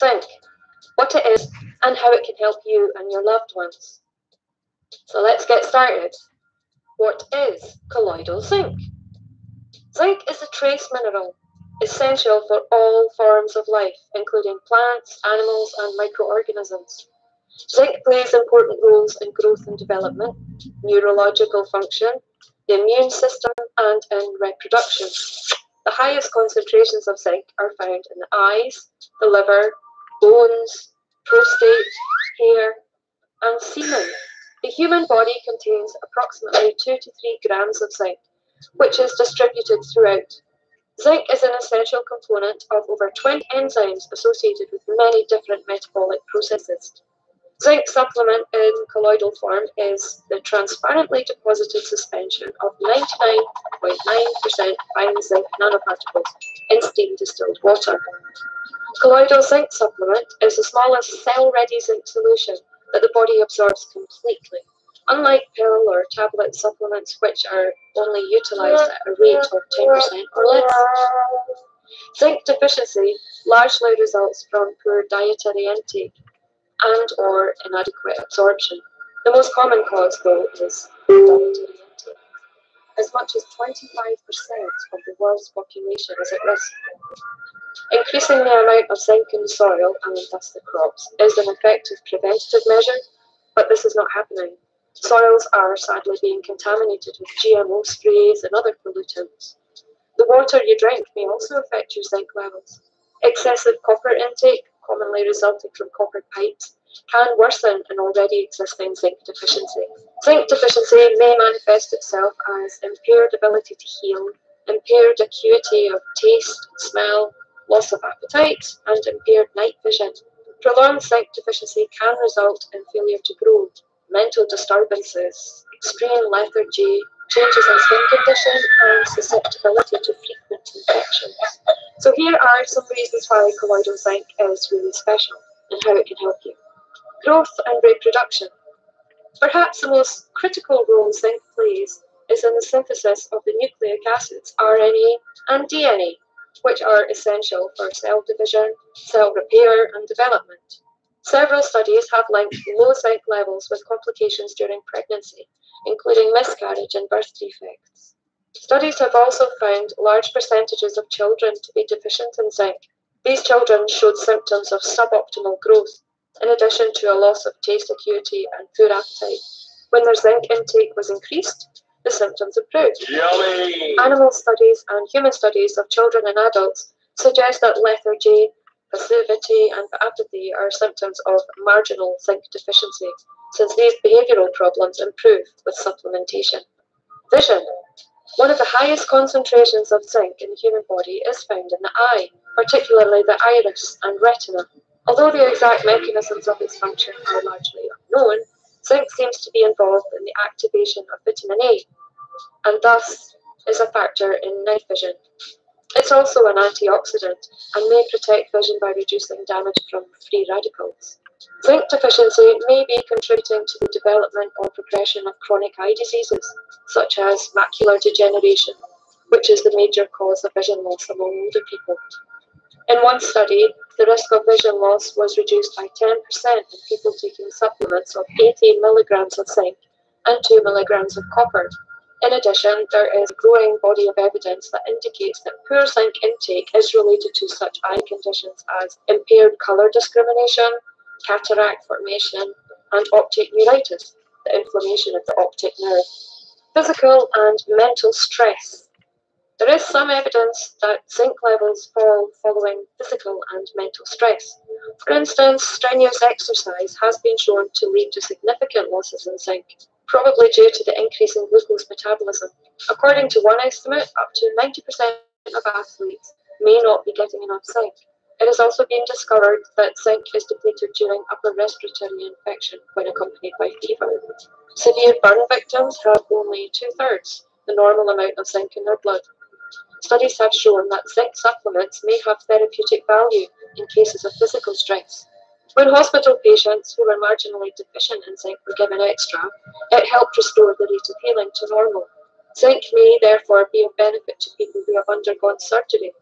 Zinc, what it is and how it can help you and your loved ones. So let's get started. What is colloidal zinc? Zinc is a trace mineral essential for all forms of life, including plants, animals, and microorganisms. Zinc plays important roles in growth and development, neurological function, the immune system, and in reproduction. The highest concentrations of zinc are found in the eyes, the liver, bones, prostate, hair, and semen. The human body contains approximately 2 to 3 grams of zinc, which is distributed throughout. Zinc is an essential component of over 20 enzymes associated with many different metabolic processes. Zinc supplement in colloidal form is the transparently deposited suspension of 99.9% fine zinc nanoparticles in steam distilled water. Colloidal zinc supplement is the smallest cell-ready zinc solution that the body absorbs completely, unlike pill or tablet supplements which are only utilized at a rate of 10% or less. Zinc deficiency largely results from poor dietary intake and or inadequate absorption. The most common cause, though, is dietary intake. As much as 25% of the world's population is at risk. Increasing the amount of zinc in the soil and thus the crops is an effective preventative measure, but this is not happening. Soils are sadly being contaminated with GMO sprays and other pollutants. The water you drink may also affect your zinc levels. Excessive copper intake commonly resulting from copper pipes, can worsen an already existing zinc deficiency. Zinc deficiency may manifest itself as impaired ability to heal, impaired acuity of taste, smell, loss of appetite, and impaired night vision. Prolonged zinc deficiency can result in failure to grow, mental disturbances, extreme lethargy, changes in skin condition, and susceptibility to frequent infections. So here are some reasons why colloidal zinc is really special and how it can help you. Growth and reproduction. Perhaps the most critical role zinc plays is in the synthesis of the nucleic acids RNA and DNA, which are essential for cell division, cell repair, and development. Several studies have linked low zinc levels with complications during pregnancy, including miscarriage and birth defects. Studies have also found large percentages of children to be deficient in zinc. These children showed symptoms of suboptimal growth, in addition to a loss of taste acuity and poor appetite. When their zinc intake was increased, the symptoms improved. Yummy! Animal studies and human studies of children and adults suggest that lethargy, passivity, and apathy are symptoms of marginal zinc deficiency, since these behavioral problems improve with supplementation. Vision. One of the highest concentrations of zinc in the human body is found in the eye, particularly the iris and retina. Although the exact mechanisms of its function are largely unknown, zinc seems to be involved in the activation of vitamin A, and thus is a factor in night vision. It's also an antioxidant and may protect vision by reducing damage from free radicals. Zinc deficiency may be contributing to the development or progression of chronic eye diseases, such as macular degeneration, which is the major cause of vision loss among older people. In one study, the risk of vision loss was reduced by 10% in people taking supplements of 80 milligrams of zinc and 2 milligrams of copper in addition, there is a growing body of evidence that indicates that poor zinc intake is related to such eye conditions as impaired colour discrimination, cataract formation, and optic neuritis, the inflammation of the optic nerve. Physical and mental stress. There is some evidence that zinc levels fall following physical and mental stress. For instance, strenuous exercise has been shown to lead to significant losses in zinc probably due to the increase in glucose metabolism. According to one estimate, up to 90% of athletes may not be getting enough zinc. It has also been discovered that zinc is depleted during upper respiratory infection when accompanied by fever. Severe burn victims have only two thirds the normal amount of zinc in their blood. Studies have shown that zinc supplements may have therapeutic value in cases of physical stress. When hospital patients who were marginally deficient in zinc were given extra, it helped restore the rate of healing to normal. Zinc may therefore be of benefit to people who have undergone surgery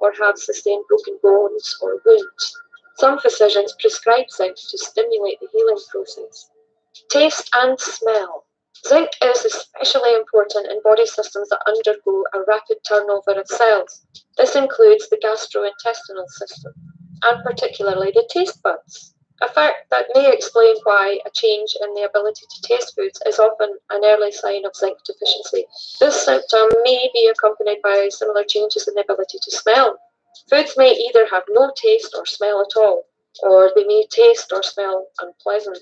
or have sustained broken bones or wounds. Some physicians prescribe zinc to stimulate the healing process. Taste and smell. Zinc is especially important in body systems that undergo a rapid turnover of cells. This includes the gastrointestinal system, and particularly the taste buds. A fact that may explain why a change in the ability to taste foods is often an early sign of zinc deficiency. This symptom may be accompanied by similar changes in the ability to smell. Foods may either have no taste or smell at all, or they may taste or smell unpleasant.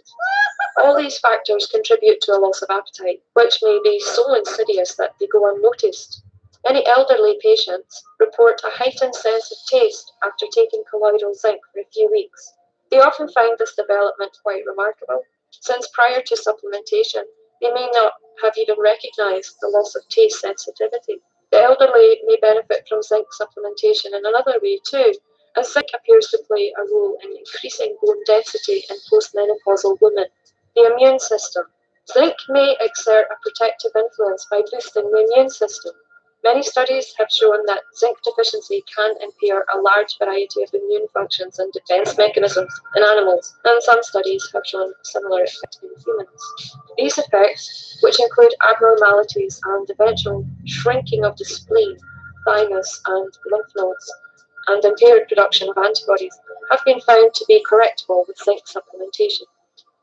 All these factors contribute to a loss of appetite, which may be so insidious that they go unnoticed. Many elderly patients report a heightened sense of taste after taking colloidal zinc for a few weeks. They often find this development quite remarkable, since prior to supplementation, they may not have even recognized the loss of taste sensitivity. The elderly may benefit from zinc supplementation in another way too, as zinc appears to play a role in increasing bone density in postmenopausal women. The immune system. Zinc may exert a protective influence by boosting the immune system. Many studies have shown that zinc deficiency can impair a large variety of immune functions and defense mechanisms in animals, and some studies have shown similar effects in humans. These effects, which include abnormalities and eventual shrinking of the spleen, thymus, and lymph nodes, and impaired production of antibodies, have been found to be correctable with zinc supplementation.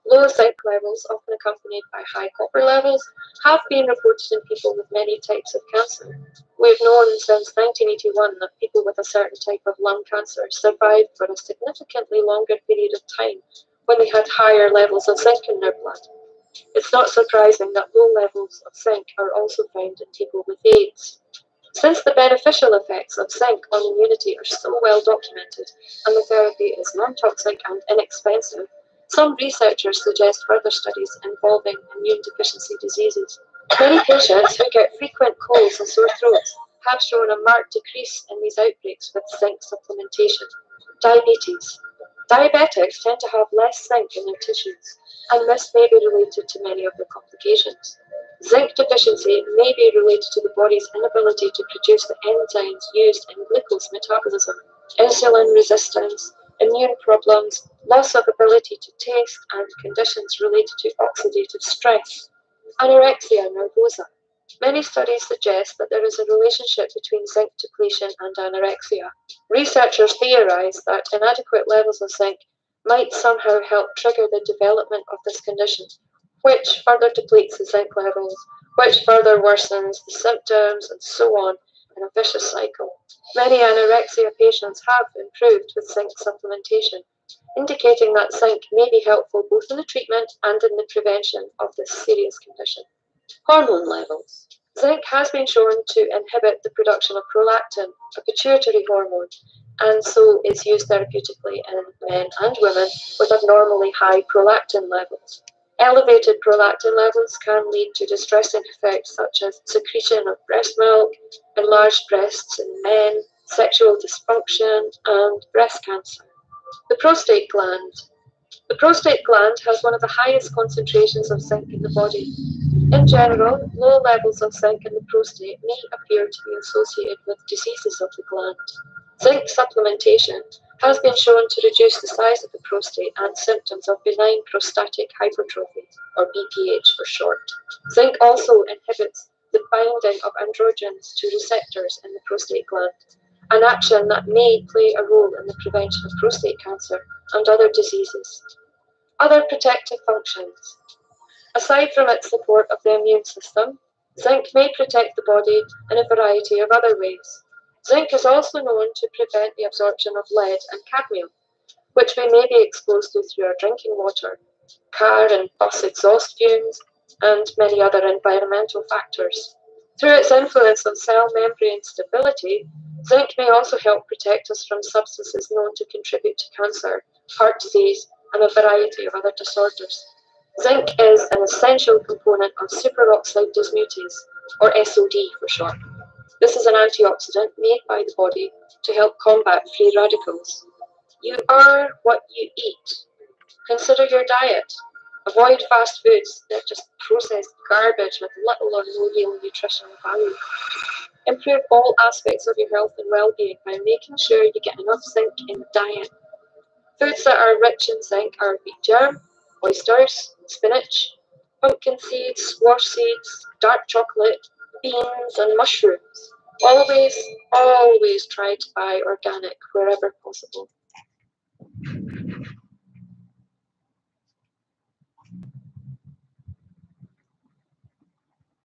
Low zinc levels, often accompanied by high copper levels, have been reported in people with many types of cancer. We've known since 1981 that people with a certain type of lung cancer survived for a significantly longer period of time when they had higher levels of zinc in their blood. It's not surprising that low levels of zinc are also found in people with AIDS. Since the beneficial effects of zinc on immunity are so well documented and the therapy is non toxic and inexpensive, some researchers suggest further studies involving immune deficiency diseases. Many patients who get frequent colds and sore throats have shown a marked decrease in these outbreaks with zinc supplementation. Diabetes. Diabetics tend to have less zinc in their tissues, and this may be related to many of the complications. Zinc deficiency may be related to the body's inability to produce the enzymes used in glucose metabolism, insulin resistance, immune problems, loss of ability to taste, and conditions related to oxidative stress. Anorexia nervosa. Many studies suggest that there is a relationship between zinc depletion and anorexia. Researchers theorize that inadequate levels of zinc might somehow help trigger the development of this condition, which further depletes the zinc levels, which further worsens the symptoms, and so on in a vicious cycle. Many anorexia patients have improved with zinc supplementation, indicating that zinc may be helpful both in the treatment and in the prevention of this serious condition. Hormone levels. Zinc has been shown to inhibit the production of prolactin, a pituitary hormone, and so is used therapeutically in men and women with abnormally high prolactin levels. Elevated prolactin levels can lead to distressing effects such as secretion of breast milk, enlarged breasts in men, sexual dysfunction, and breast cancer. The prostate gland. The prostate gland has one of the highest concentrations of zinc in the body. In general, low levels of zinc in the prostate may appear to be associated with diseases of the gland. Zinc supplementation has been shown to reduce the size of the prostate and symptoms of benign prostatic hypertrophy, or BPH for short. Zinc also inhibits the binding of androgens to receptors in the prostate gland, an action that may play a role in the prevention of prostate cancer and other diseases. Other protective functions. Aside from its support of the immune system, zinc may protect the body in a variety of other ways. Zinc is also known to prevent the absorption of lead and cadmium, which we may be exposed to through our drinking water, car and bus exhaust fumes, and many other environmental factors. Through its influence on cell membrane stability, zinc may also help protect us from substances known to contribute to cancer, heart disease, and a variety of other disorders. Zinc is an essential component of superoxide dismutase, or SOD for short. This is an antioxidant made by the body to help combat free radicals. You are what you eat. Consider your diet. Avoid fast foods, they're just processed garbage with little or no real nutritional value. Improve all aspects of your health and well being by making sure you get enough zinc in the diet. Foods that are rich in zinc are wheat germ, oysters, spinach, pumpkin seeds, squash seeds, dark chocolate, beans, and mushrooms. Always, always try to buy organic wherever possible.